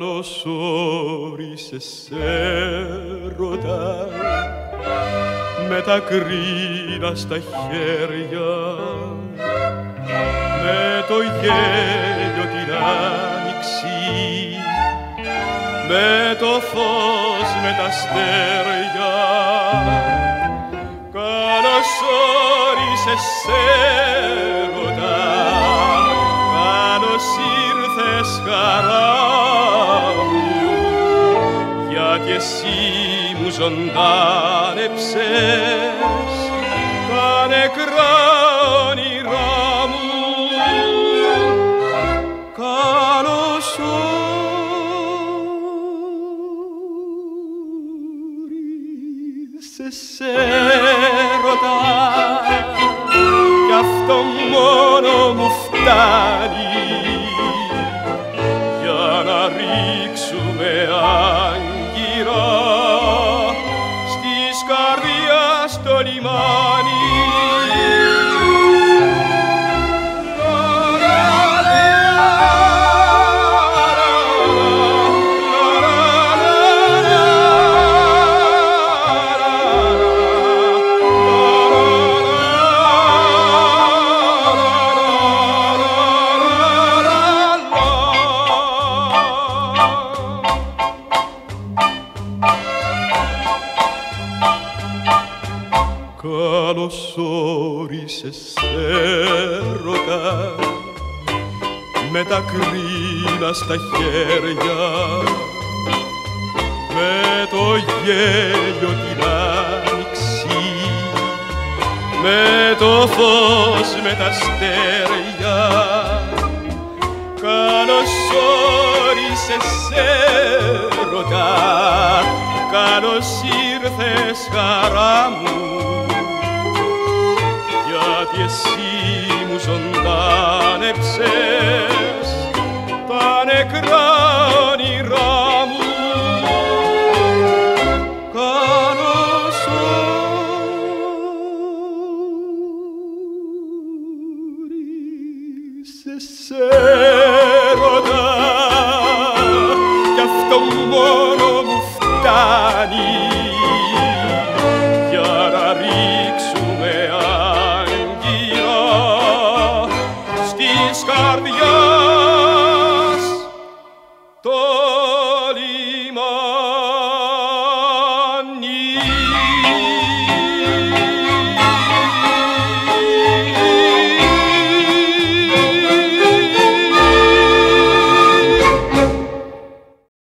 Calosoris e serro με τα κρίνα στα χέρια. Με το γέλιο την άνοιξη. Με το φως με τα αστέρια. Καλώς όρισες έρωτα καλώς ήρθες χαρά γιατί εσύ μου ζωντάνεψες τα νεκρά όνειρά μου. Καλώς όρισες έρωτα κι αυτό μόνο μου φτάνει καρδιάς το λιμάνι Καλώς όρισες έρωτα με τα κρίνα στα χέρια με το γέλιο την άνοιξη με το φως με τα αστέρια. Καλώς όρισες έρωτα καλώς ήρθες χαρά μου γιατί εσύ μου ζωντάνεψες. Τα νεκρά όνειρά μου. Καλώς όρισες έρωτα. Κι αυτό μόνο μου φτάνει guardián.